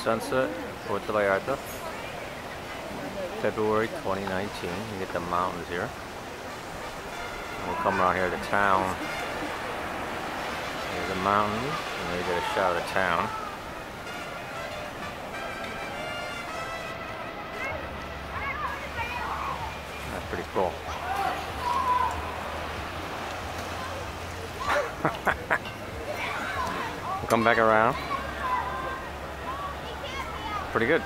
sunset Puerto Vallarta. February 2019. You get the mountains here. We'll come around here to town. There's the mountains, and you get a shot of the town. That's pretty cool. we'll come back around pretty good.